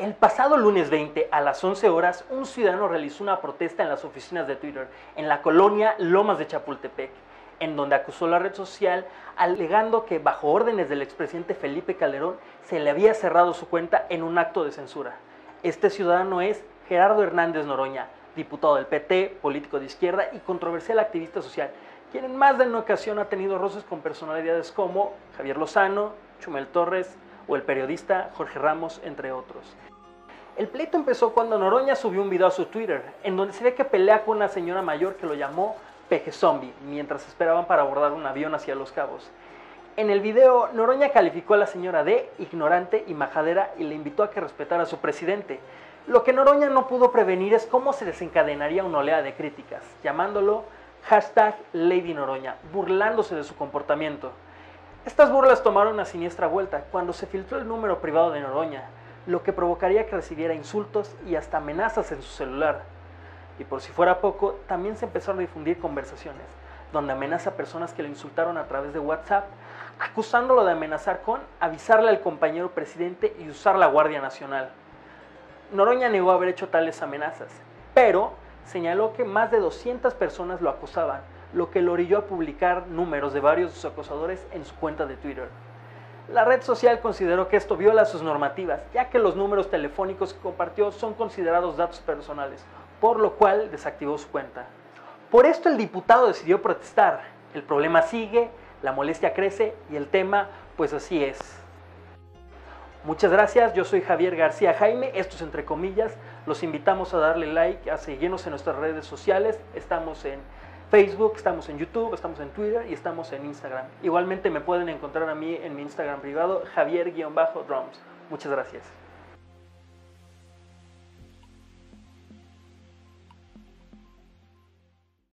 El pasado lunes 20 a las 11 horas, un ciudadano realizó una protesta en las oficinas de Twitter en la colonia Lomas de Chapultepec, en donde acusó la red social alegando que bajo órdenes del expresidente Felipe Calderón se le había cerrado su cuenta en un acto de censura. Este ciudadano es Gerardo Hernández Noroña, diputado del PT, político de izquierda y controversial activista social, quien en más de una ocasión ha tenido roces con personalidades como Javier Lozano, Chumel Torres o el periodista Jorge Ramos, entre otros. El pleito empezó cuando Noroña subió un video a su Twitter, en donde se ve que pelea con una señora mayor que lo llamó peje zombie, mientras esperaban para abordar un avión hacia Los Cabos. En el video, Noroña calificó a la señora de ignorante y majadera y le invitó a que respetara a su presidente. Lo que Noroña no pudo prevenir es cómo se desencadenaría una oleada de críticas, llamándolo hashtag Lady Noroña, burlándose de su comportamiento. Estas burlas tomaron una siniestra vuelta cuando se filtró el número privado de Noroña, lo que provocaría que recibiera insultos y hasta amenazas en su celular. Y por si fuera poco, también se empezaron a difundir conversaciones, donde amenaza a personas que le insultaron a través de WhatsApp, acusándolo de amenazar con avisarle al compañero presidente y usar la Guardia Nacional. Noroña negó haber hecho tales amenazas, pero señaló que más de 200 personas lo acusaban, lo que lo orilló a publicar números de varios de sus acosadores en su cuenta de Twitter. La red social consideró que esto viola sus normativas, ya que los números telefónicos que compartió son considerados datos personales, por lo cual desactivó su cuenta. Por esto el diputado decidió protestar. El problema sigue, la molestia crece y el tema, pues así es. Muchas gracias, yo soy Javier García Jaime, esto es entre comillas, los invitamos a darle like, a seguirnos en nuestras redes sociales, estamos en Facebook, estamos en YouTube, estamos en Twitter y estamos en Instagram. Igualmente me pueden encontrar a mí en mi Instagram privado, Javier-Drums. Muchas gracias.